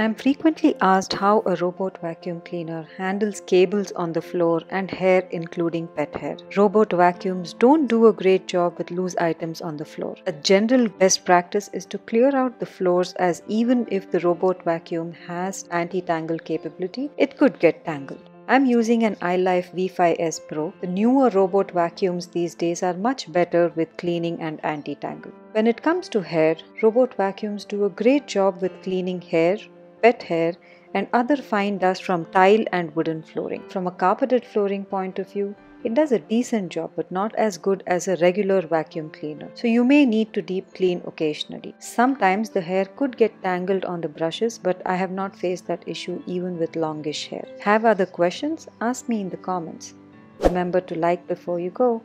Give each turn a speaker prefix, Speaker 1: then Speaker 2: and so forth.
Speaker 1: I'm frequently asked how a robot vacuum cleaner handles cables on the floor and hair, including pet hair. Robot vacuums don't do a great job with loose items on the floor. A general best practice is to clear out the floors as even if the robot vacuum has anti tangle capability, it could get tangled. I'm using an iLife V5S Pro. The newer robot vacuums these days are much better with cleaning and anti tangle. When it comes to hair, robot vacuums do a great job with cleaning hair, pet hair, and other fine dust from tile and wooden flooring. From a carpeted flooring point of view, it does a decent job but not as good as a regular vacuum cleaner. So you may need to deep clean occasionally. Sometimes the hair could get tangled on the brushes but I have not faced that issue even with longish hair. Have other questions? Ask me in the comments. Remember to like before you go.